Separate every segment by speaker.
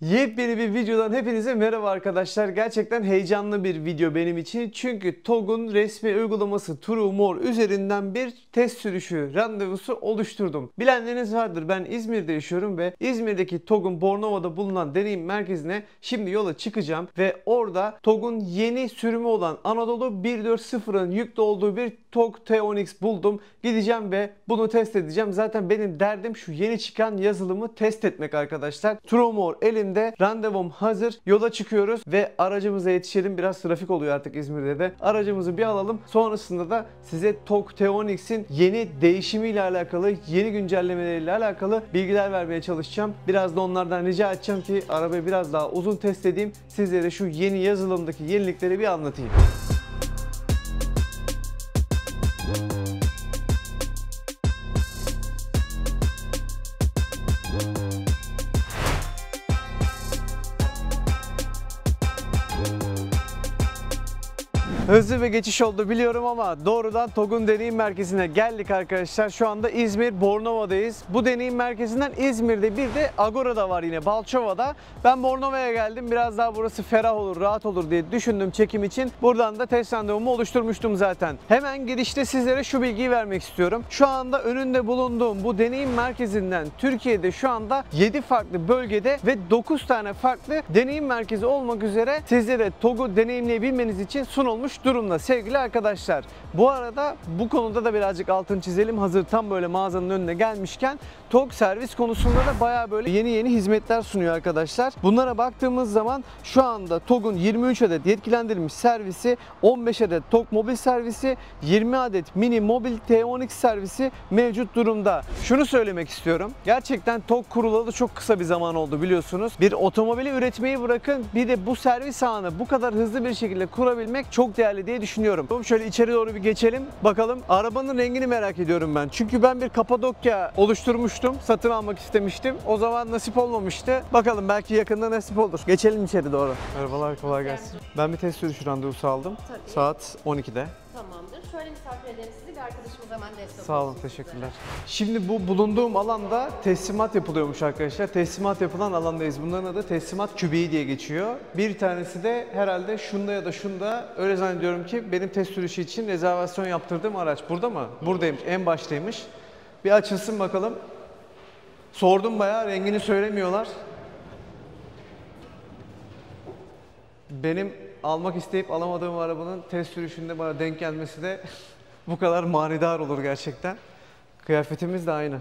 Speaker 1: Yepyeni bir videodan hepinize merhaba arkadaşlar. Gerçekten heyecanlı bir video benim için. Çünkü TOG'un resmi uygulaması TrueMore üzerinden bir test sürüşü randevusu oluşturdum. Bilenleriniz vardır. Ben İzmir'de yaşıyorum ve İzmir'deki TOG'un Bornova'da bulunan deneyim merkezine şimdi yola çıkacağım ve orada TOG'un yeni sürümü olan Anadolu 140'ın yüklü olduğu bir TOG T10X buldum. Gideceğim ve bunu test edeceğim. Zaten benim derdim şu yeni çıkan yazılımı test etmek arkadaşlar. Elimde randevum hazır. Yola çıkıyoruz ve aracımıza yetişelim. Biraz trafik oluyor artık İzmir'de de. Aracımızı bir alalım. Sonrasında da size TOG T10X'in yeni değişimiyle alakalı, yeni güncellemeleriyle alakalı bilgiler vermeye çalışacağım. Biraz da onlardan rica edeceğim ki arabayı biraz daha uzun test edeyim. Sizlere şu yeni yazılımdaki yenilikleri bir anlatayım. Hızlı ve geçiş oldu biliyorum ama doğrudan TOG'un deneyim merkezine geldik arkadaşlar. Şu anda İzmir Bornova'dayız. Bu deneyim merkezinden İzmir'de bir de Agora'da var yine Balçova'da. Ben Bornova'ya geldim. Biraz daha burası ferah olur, rahat olur diye düşündüm çekim için. Buradan da test randevumu oluşturmuştum zaten. Hemen girişte sizlere şu bilgiyi vermek istiyorum. Şu anda önünde bulunduğum bu deneyim merkezinden Türkiye'de şu anda 7 farklı bölgede ve 9 tane farklı deneyim merkezi olmak üzere sizlere TOG'u deneyimleyebilmeniz için sunulmuş durumda sevgili arkadaşlar. Bu arada bu konuda da birazcık altını çizelim. Hazır tam böyle mağazanın önüne gelmişken TOG servis konusunda da baya böyle yeni yeni hizmetler sunuyor arkadaşlar. Bunlara baktığımız zaman şu anda TOG'un 23 adet yetkilendirilmiş servisi, 15 adet TOG mobil servisi, 20 adet mini mobil T10X servisi mevcut durumda. Şunu söylemek istiyorum. Gerçekten TOG kurulalı çok kısa bir zaman oldu biliyorsunuz. Bir otomobili üretmeyi bırakın bir de bu servis ağını bu kadar hızlı bir şekilde kurabilmek çok değerli diye düşünüyorum. Şöyle içeri doğru bir geçelim. Bakalım arabanın rengini merak ediyorum ben. Çünkü ben bir Kapadokya oluşturmuştum. Satın almak istemiştim. O zaman nasip olmamıştı. Bakalım belki yakında nasip olur. Geçelim içeri doğru. Merhabalar kolay gelsin. Ben bir test sürüşü randevusu aldım.
Speaker 2: Tabii.
Speaker 1: Saat 12'de.
Speaker 2: Tamamdır. Şöyle misafir edelim sizi. Bir arkadaşımız hemen destek
Speaker 1: Sağ olun,
Speaker 2: olsun
Speaker 1: teşekkürler. Şimdi bu bulunduğum alanda teslimat yapılıyormuş arkadaşlar. Teslimat yapılan alandayız. Bunların adı teslimat kübeği diye geçiyor. Bir tanesi de herhalde şunda ya da şunda öyle zannediyorum ki benim test sürüşü için rezervasyon yaptırdığım araç. Burada mı? Buradaymış, en baştaymış. Bir açılsın bakalım. Sordum bayağı, rengini söylemiyorlar. Benim almak isteyip alamadığım arabanın test sürüşünde bana denk gelmesi de bu kadar manidar olur gerçekten. Kıyafetimiz de aynı.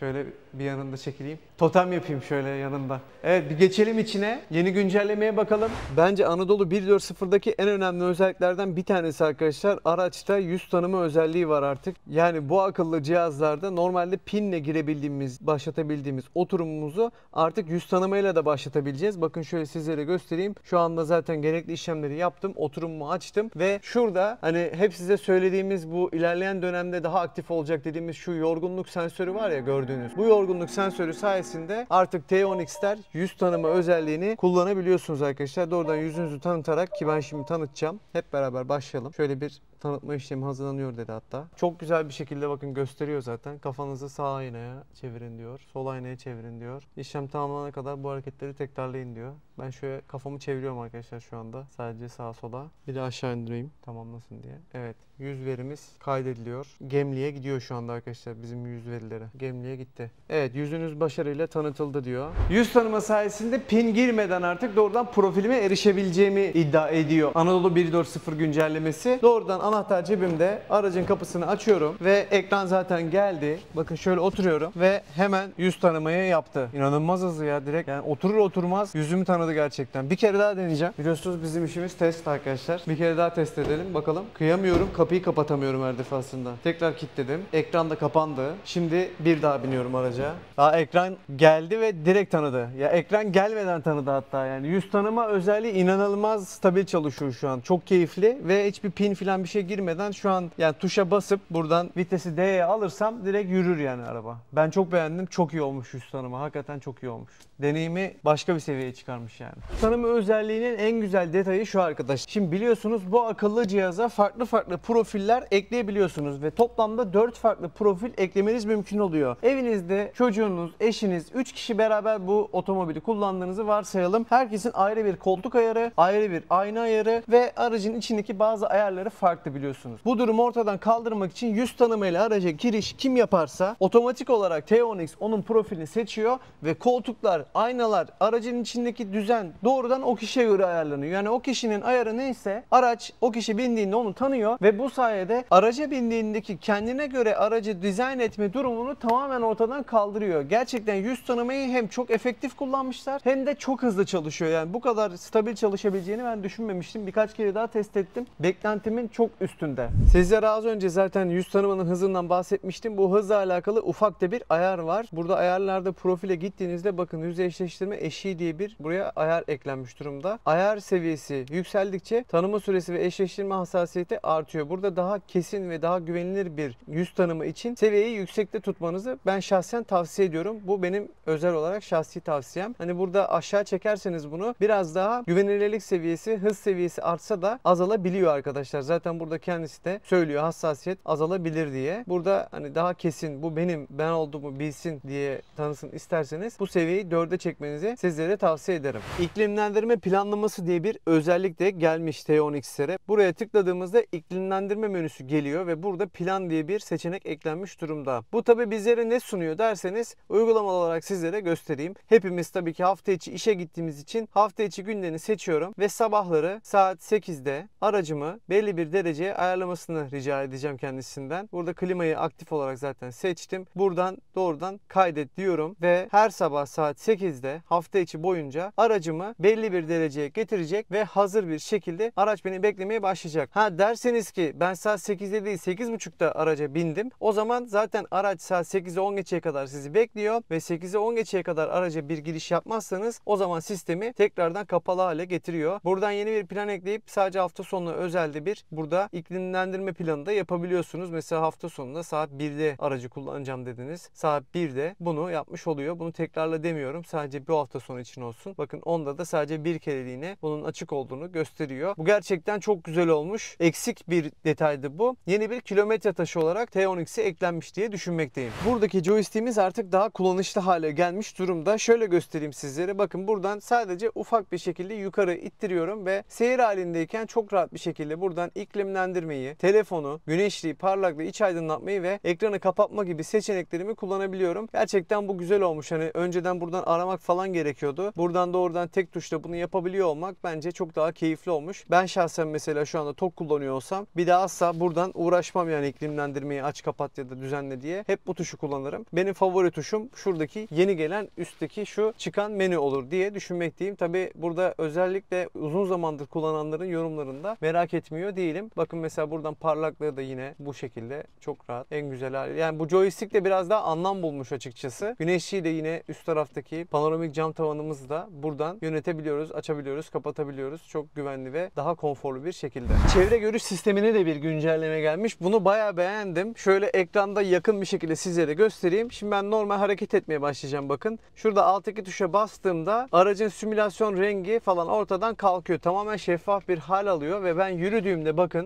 Speaker 1: Şöyle bir yanında çekileyim. Totem yapayım şöyle yanında. Evet bir geçelim içine. Yeni güncellemeye bakalım. Bence Anadolu 1.4.0'daki en önemli özelliklerden bir tanesi arkadaşlar. Araçta yüz tanıma özelliği var artık. Yani bu akıllı cihazlarda normalde pinle girebildiğimiz, başlatabildiğimiz oturumumuzu artık yüz tanımayla da başlatabileceğiz. Bakın şöyle sizlere göstereyim. Şu anda zaten gerekli işlemleri yaptım. Oturumumu açtım ve şurada hani hep size söylediğimiz bu ilerleyen dönemde daha aktif olacak dediğimiz şu yorgunluk sensörü var ya gördüğünüz. Bu yorgunluk sensörü sayesinde artık T10X'ler yüz tanıma özelliğini kullanabiliyorsunuz arkadaşlar. Doğrudan yüzünüzü tanıtarak ki ben şimdi tanıtacağım. Hep beraber başlayalım. Şöyle bir tanıtma işlemi hazırlanıyor dedi hatta. Çok güzel bir şekilde bakın gösteriyor zaten. Kafanızı sağ aynaya çevirin diyor. Sol aynaya çevirin diyor. İşlem tamamlanana kadar bu hareketleri tekrarlayın diyor. Ben şöyle kafamı çeviriyorum arkadaşlar şu anda. Sadece sağa sola. Bir de aşağı indireyim tamamlasın diye. Evet yüz verimiz kaydediliyor. Gemliğe gidiyor şu anda arkadaşlar bizim yüz verileri. Gemliğe gitti. Evet yüzünüz başarıyla tanıtıldı diyor. Yüz tanıma sayesinde pin girmeden artık doğrudan profilime erişebileceğimi iddia ediyor. Anadolu 1.4.0 güncellemesi. Doğrudan anahtar cebimde aracın kapısını açıyorum ve ekran zaten geldi. Bakın şöyle oturuyorum ve hemen yüz tanımayı yaptı. İnanılmaz hızlı ya direkt yani oturur oturmaz yüzümü tanıdı gerçekten. Bir kere daha deneyeceğim. Biliyorsunuz bizim işimiz test arkadaşlar. Bir kere daha test edelim bakalım. Kıyamıyorum kapıyı kapatamıyorum her defasında. Tekrar kilitledim. Ekran da kapandı. Şimdi bir daha biniyorum araca. Daha ekran geldi ve direkt tanıdı. Ya ekran gelmeden tanıdı hatta yani. Yüz tanıma özelliği inanılmaz stabil çalışıyor şu an. Çok keyifli ve hiçbir pin falan bir şey işe girmeden şu an yani tuşa basıp buradan vitesi D'ye alırsam direkt yürür yani araba. Ben çok beğendim. Çok iyi olmuş yüz tanımı. Hakikaten çok iyi olmuş. Deneyimi başka bir seviyeye çıkarmış yani. Tanımı özelliğinin en güzel detayı şu arkadaş. Şimdi biliyorsunuz bu akıllı cihaza farklı farklı profiller ekleyebiliyorsunuz ve toplamda 4 farklı profil eklemeniz mümkün oluyor. Evinizde çocuğunuz, eşiniz, 3 kişi beraber bu otomobili kullandığınızı varsayalım. Herkesin ayrı bir koltuk ayarı, ayrı bir ayna ayarı ve aracın içindeki bazı ayarları farklı biliyorsunuz. Bu durumu ortadan kaldırmak için yüz tanımayla araca giriş kim yaparsa otomatik olarak T10X onun profilini seçiyor ve koltuklar, aynalar, aracın içindeki düzen doğrudan o kişiye göre ayarlanıyor. Yani o kişinin ayarı neyse araç o kişi bindiğinde onu tanıyor ve bu sayede araca bindiğindeki kendine göre aracı dizayn etme durumunu tamamen ortadan kaldırıyor. Gerçekten yüz tanımayı hem çok efektif kullanmışlar hem de çok hızlı çalışıyor. Yani bu kadar stabil çalışabileceğini ben düşünmemiştim. Birkaç kere daha test ettim. Beklentimin çok üstünde. Sizlere az önce zaten yüz tanımanın hızından bahsetmiştim. Bu hızla alakalı ufak da bir ayar var. Burada ayarlarda profile gittiğinizde bakın yüz eşleştirme eşiği diye bir buraya ayar eklenmiş durumda. Ayar seviyesi yükseldikçe tanıma süresi ve eşleştirme hassasiyeti artıyor. Burada daha kesin ve daha güvenilir bir yüz tanımı için seviyeyi yüksekte tutmanızı ben şahsen tavsiye ediyorum. Bu benim özel olarak şahsi tavsiyem. Hani burada aşağı çekerseniz bunu biraz daha güvenilirlik seviyesi, hız seviyesi artsa da azalabiliyor arkadaşlar. Zaten burada kendisi de söylüyor hassasiyet azalabilir diye. Burada hani daha kesin bu benim ben olduğumu bilsin diye tanısın isterseniz bu seviyeyi 4'e çekmenizi sizlere tavsiye ederim. İklimlendirme planlaması diye bir özellik de gelmiş T10X'lere. Buraya tıkladığımızda iklimlendirme menüsü geliyor ve burada plan diye bir seçenek eklenmiş durumda. Bu tabi bizlere ne sunuyor derseniz uygulamalı olarak sizlere göstereyim. Hepimiz tabii ki hafta içi işe gittiğimiz için hafta içi günlerini seçiyorum ve sabahları saat 8'de aracımı belli bir dereceye ayarlamasını rica edeceğim kendisinden. Burada klimayı aktif olarak zaten seçtim. Buradan doğrudan kaydet diyorum ve her sabah saat 8'de hafta içi boyunca aracımı belli bir dereceye getirecek ve hazır bir şekilde araç beni beklemeye başlayacak. Ha derseniz ki ben saat 8'de değil 8.30'da araca bindim. O zaman zaten araç saat 8'e 10 geçeye kadar sizi bekliyor ve 8'e 10 geçeye kadar araca bir giriş yapmazsanız o zaman sistemi tekrardan kapalı hale getiriyor. Buradan yeni bir plan ekleyip sadece hafta sonu özelde bir burada iklimlendirme planı da yapabiliyorsunuz. Mesela hafta sonunda saat 1'de aracı kullanacağım dediniz. Saat 1'de bunu yapmış oluyor. Bunu tekrarla demiyorum. Sadece bir hafta sonu için olsun. Bakın onda da sadece bir kereliğine bunun açık olduğunu gösteriyor. Bu gerçekten çok güzel olmuş. Eksik bir detaydı bu. Yeni bir kilometre taşı olarak T10X'e eklenmiş diye düşünmekteyim. Buradaki joystick'imiz artık daha kullanışlı hale gelmiş durumda. Şöyle göstereyim sizlere. Bakın buradan sadece ufak bir şekilde yukarı ittiriyorum ve seyir halindeyken çok rahat bir şekilde buradan iklimlendirmeyi, telefonu, güneşliği, parlaklığı, iç aydınlatmayı ve ekranı kapatma gibi seçeneklerimi kullanabiliyorum. Gerçekten bu güzel olmuş. Hani önceden buradan aramak falan gerekiyordu. Buradan doğrudan tek tuşla bunu yapabiliyor olmak bence çok daha keyifli olmuş. Ben şahsen mesela şu anda tok kullanıyor olsam bir daha asla buradan uğraşmam yani iklimlendirmeyi aç kapat ya da düzenle diye. Hep bu tuşu kullanırım. Benim favori tuşum şuradaki yeni gelen üstteki şu çıkan menü olur diye düşünmekteyim. Tabi burada özellikle uzun zamandır kullananların yorumlarında merak etmiyor değilim. Bakın mesela buradan parlaklığı da yine bu şekilde çok rahat. En güzel hali. Yani bu joystick de biraz daha anlam bulmuş açıkçası. Güneşliği de yine üst taraftaki panoramik cam tavanımızı da buradan yönetebiliyoruz, açabiliyoruz, kapatabiliyoruz. Çok güvenli ve daha konforlu bir şekilde. Çevre görüş sistemine de bir güncelleme gelmiş. Bunu bayağı beğendim. Şöyle ekranda yakın bir şekilde sizlere göstereyim. Şimdi ben normal hareket etmeye başlayacağım bakın. Şurada alttaki tuşa bastığımda aracın simülasyon rengi falan ortadan kalkıyor. Tamamen şeffaf bir hal alıyor ve ben yürüdüğümde bakın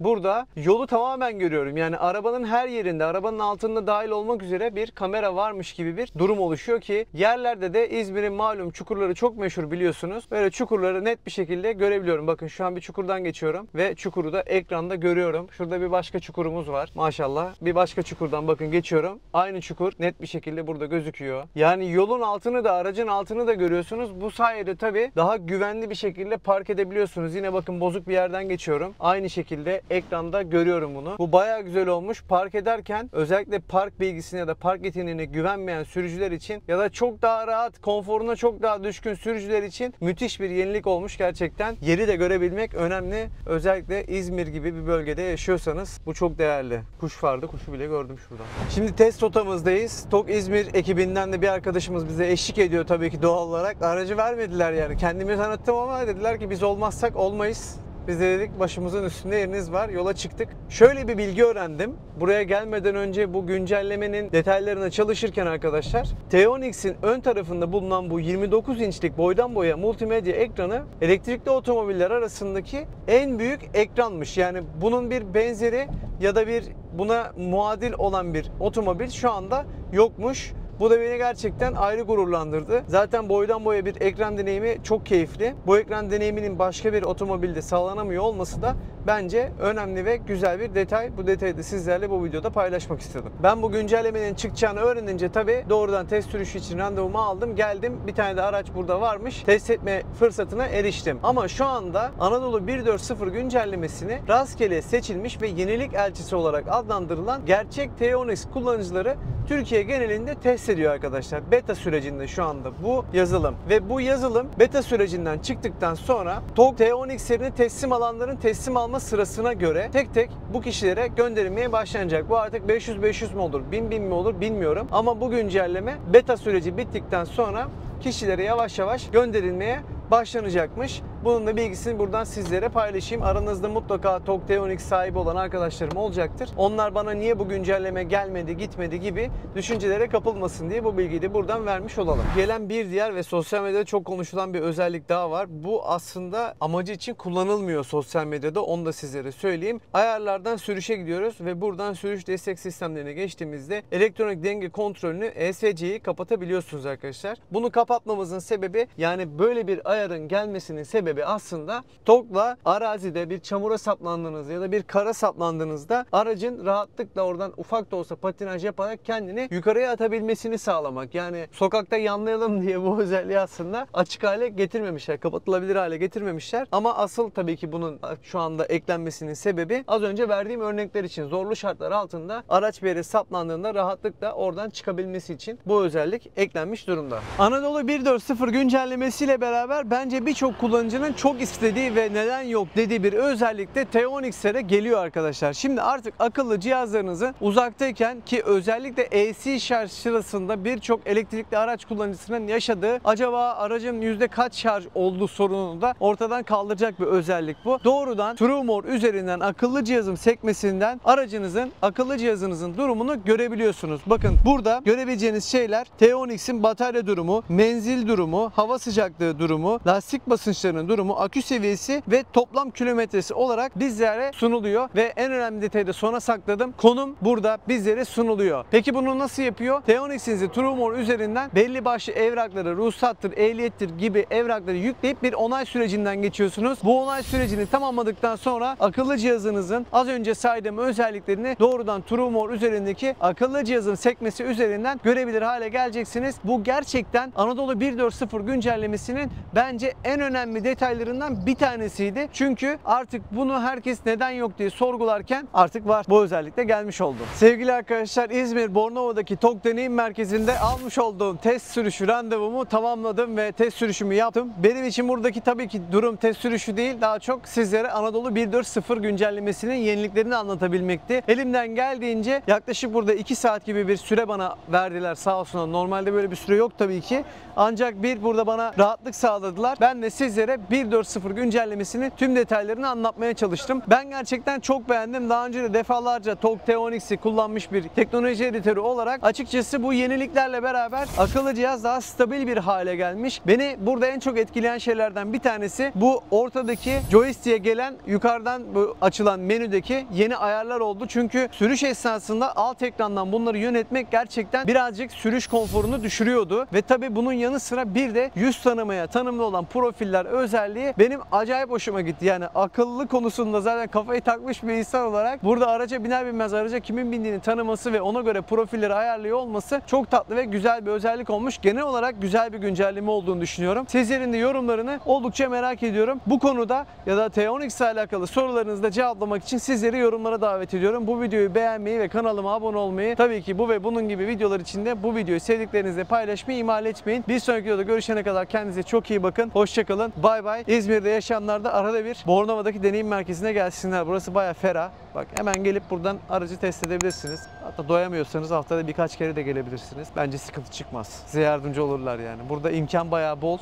Speaker 1: Burada yolu tamamen görüyorum. Yani arabanın her yerinde, arabanın altında dahil olmak üzere bir kamera varmış gibi bir durum oluşuyor ki yerlerde de İzmir'in malum çukurları çok meşhur biliyorsunuz. Böyle çukurları net bir şekilde görebiliyorum. Bakın şu an bir çukurdan geçiyorum ve çukuru da ekranda görüyorum. Şurada bir başka çukurumuz var. Maşallah. Bir başka çukurdan bakın geçiyorum. Aynı çukur net bir şekilde burada gözüküyor. Yani yolun altını da aracın altını da görüyorsunuz. Bu sayede tabii daha güvenli bir şekilde park edebiliyorsunuz. Yine bakın bozuk bir yerden geçiyorum. Aynı şekilde ekranda görüyorum bunu. Bu bayağı güzel olmuş. Park ederken özellikle park bilgisine ya da park yeteneğine güvenmeyen sürücüler için ya da çok daha rahat, konforuna çok daha düşkün sürücüler için müthiş bir yenilik olmuş gerçekten. Yeri de görebilmek önemli. Özellikle İzmir gibi bir bölgede yaşıyorsanız bu çok değerli. Kuş vardı, kuşu bile gördüm şurada. Şimdi test rotamızdayız. Tok İzmir ekibinden de bir arkadaşımız bize eşlik ediyor tabii ki doğal olarak. Aracı vermediler yani. Kendimi tanıttım ama dediler ki biz olmazsak olmayız. Biz de dedik başımızın üstünde yeriniz var. Yola çıktık. Şöyle bir bilgi öğrendim. Buraya gelmeden önce bu güncellemenin detaylarına çalışırken arkadaşlar Teonix'in ön tarafında bulunan bu 29 inçlik boydan boya multimedya ekranı elektrikli otomobiller arasındaki en büyük ekranmış. Yani bunun bir benzeri ya da bir buna muadil olan bir otomobil şu anda yokmuş. Bu da beni gerçekten ayrı gururlandırdı. Zaten boydan boya bir ekran deneyimi çok keyifli. Bu ekran deneyiminin başka bir otomobilde sağlanamıyor olması da bence önemli ve güzel bir detay. Bu detayı da sizlerle bu videoda paylaşmak istedim. Ben bu güncellemenin çıkacağını öğrenince tabii doğrudan test sürüşü için randevumu aldım. Geldim. Bir tane de araç burada varmış. Test etme fırsatına eriştim. Ama şu anda Anadolu 1.4.0 güncellemesini rastgele seçilmiş ve yenilik elçisi olarak adlandırılan gerçek Teonix kullanıcıları Türkiye genelinde test ediyor arkadaşlar. Beta sürecinde şu anda bu yazılım. Ve bu yazılım beta sürecinden çıktıktan sonra TOG T10X'lerini teslim alanların teslim alma sırasına göre tek tek bu kişilere gönderilmeye başlanacak. Bu artık 500-500 mi olur, 1000-1000 mi olur bilmiyorum. Ama bu güncelleme beta süreci bittikten sonra kişilere yavaş yavaş gönderilmeye başlanacakmış. Bunun da bilgisini buradan sizlere paylaşayım. Aranızda mutlaka TOG T10X sahibi olan arkadaşlarım olacaktır. Onlar bana niye bu güncelleme gelmedi, gitmedi gibi düşüncelere kapılmasın diye bu bilgiyi de buradan vermiş olalım. Gelen bir diğer ve sosyal medyada çok konuşulan bir özellik daha var. Bu aslında amacı için kullanılmıyor sosyal medyada. Onu da sizlere söyleyeyim. Ayarlardan sürüşe gidiyoruz ve buradan sürüş destek sistemlerine geçtiğimizde elektronik denge kontrolünü ESC'yi kapatabiliyorsunuz arkadaşlar. Bunu kapatmamızın sebebi yani böyle bir ayarın gelmesinin sebebi aslında TOG'la arazide bir çamura saplandığınızda ya da bir kara saplandığınızda aracın rahatlıkla oradan ufak da olsa patinaj yaparak kendini yukarıya atabilmesini sağlamak. Yani sokakta yanlayalım diye bu özelliği aslında açık hale getirmemişler. Kapatılabilir hale getirmemişler. Ama asıl tabii ki bunun şu anda eklenmesinin sebebi az önce verdiğim örnekler için zorlu şartlar altında araç bir yere saplandığında rahatlıkla oradan çıkabilmesi için bu özellik eklenmiş durumda. Anadolu 1.4.0 güncellemesiyle beraber bence birçok kullanıcının çok istediği ve neden yok dediği bir özellik de T10X'lere geliyor arkadaşlar. Şimdi artık akıllı cihazlarınızı uzaktayken ki özellikle AC şarj sırasında birçok elektrikli araç kullanıcısının yaşadığı acaba aracın yüzde kaç şarj olduğu sorununu da ortadan kaldıracak bir özellik bu. Doğrudan TrueMore üzerinden akıllı cihazım sekmesinden aracınızın akıllı cihazınızın durumunu görebiliyorsunuz. Bakın burada görebileceğiniz şeyler T10X'in batarya durumu, menzil durumu, hava sıcaklığı durumu, lastik basınçlarının durumu, akü seviyesi ve toplam kilometresi olarak bizlere sunuluyor ve en önemli detayı da sona sakladım. Konum burada bizlere sunuluyor. Peki bunu nasıl yapıyor? T10X'inizi TrueMore üzerinden belli başlı evrakları, ruhsattır, ehliyettir gibi evrakları yükleyip bir onay sürecinden geçiyorsunuz. Bu onay sürecini tamamladıktan sonra akıllı cihazınızın az önce saydığım özelliklerini doğrudan TrueMore üzerindeki akıllı cihazın sekmesi üzerinden görebilir hale geleceksiniz. Bu gerçekten Anadolu 1.4.0 güncellemesinin bence en önemli detaylarından bir tanesiydi. Çünkü artık bunu herkes neden yok diye sorgularken artık var. Bu özellikle gelmiş oldu. Sevgili arkadaşlar İzmir Bornova'daki TOK Deneyim Merkezi'nde almış olduğum test sürüşü randevumu tamamladım ve test sürüşümü yaptım. Benim için buradaki tabii ki durum test sürüşü değil daha çok sizlere Anadolu 1.4.0 güncellemesinin yeniliklerini anlatabilmekti. Elimden geldiğince yaklaşık burada 2 saat gibi bir süre bana verdiler sağ olsunlar. Normalde böyle bir süre yok tabii ki. Ancak bir burada bana rahatlık sağladılar. Ben de sizlere 1.4.0 güncellemesini tüm detaylarını anlatmaya çalıştım. Ben gerçekten çok beğendim. Daha önce de defalarca TOG T10X'i kullanmış bir teknoloji editörü olarak açıkçası bu yeniliklerle beraber akıllı cihaz daha stabil bir hale gelmiş. Beni burada en çok etkileyen şeylerden bir tanesi bu ortadaki joystick'e gelen yukarıdan açılan menüdeki yeni ayarlar oldu. Çünkü sürüş esnasında alt ekrandan bunları yönetmek gerçekten birazcık sürüş konforunu düşürüyordu. Ve tabi bunun yanı sıra bir de yüz tanımaya tanımlı olan profiller özelliği benim acayip hoşuma gitti. Yani akıllı konusunda zaten kafayı takmış bir insan olarak burada araca biner binmez araca kimin bindiğini tanıması ve ona göre profilleri ayarlıyor olması çok tatlı ve güzel bir özellik olmuş. Genel olarak güzel bir güncelleme olduğunu düşünüyorum. Sizlerin de yorumlarını oldukça merak ediyorum. Bu konuda ya da T10X ile alakalı sorularınızı da cevaplamak için sizleri yorumlara davet ediyorum. Bu videoyu beğenmeyi ve kanalıma abone olmayı tabii ki bu ve bunun gibi videolar için de bu videoyu sevdiklerinizle paylaşmayı ihmal etmeyin. Bir sonraki videoda görüşene kadar kendinize çok iyi bakın. Hoşçakalın. Bay bay. İzmir'de yaşayanlar da arada bir Bornova'daki deneyim merkezine gelsinler. Burası baya ferah. Bak hemen gelip buradan aracı test edebilirsiniz. Hatta doyamıyorsanız haftada birkaç kere de gelebilirsiniz. Bence sıkıntı çıkmaz. Size yardımcı olurlar yani. Burada imkan bayağı bol.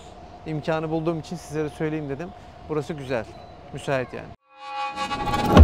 Speaker 1: İmkanı bulduğum için sizlere söyleyeyim dedim. Burası güzel. Müsait yani.